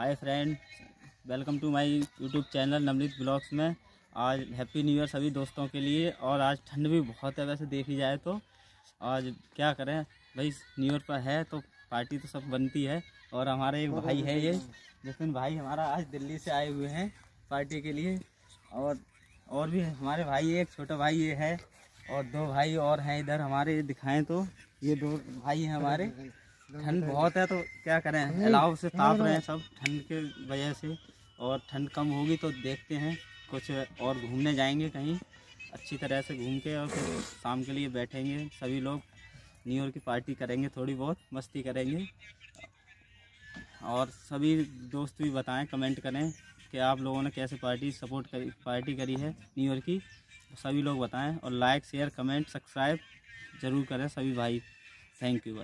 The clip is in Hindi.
Hi friend welcome to my YouTube channel Navneet blogs में। आज हैप्पी न्यू ईयर सभी दोस्तों के लिए, और आज ठंड भी बहुत है, वैसे देखी जाए तो। आज क्या करें? भाई न्यू ईयर पर है तो पार्टी तो सब बनती है, और हमारे एक भाई है ये। जिसमें भाई हमारा आज दिल्ली से आए हुए हैं पार्टी के लिए, और और भी हमारे भाई एक छोटा भाई ये है, और दो भाई और हैं इधर हमारे, दिखाएँ तो। ये दो भाई हैं हमारे। ठंड बहुत है तो क्या करें? अलाव से ताप रहे हैं सब ठंड के वजह से। और ठंड कम होगी तो देखते हैं कुछ और घूमने जाएँगे कहीं अच्छी तरह से घूम के और फिर शाम के लिए बैठेंगे। सभी लोग न्यू ईयर की पार्टी करेंगे थोड़ी बहुत मस्ती करेंगे। और सभी दोस्त भी बताएँ कमेंट करें कि आप लोगों ने कैसे पार्टी सपोर्ट करी पार्टी करी है न्यू ईयर की। सभी लोग बताएँ और लाइक शेयर कमेंट सब्सक्राइब ज़रूर करें सभी भाई। Thank you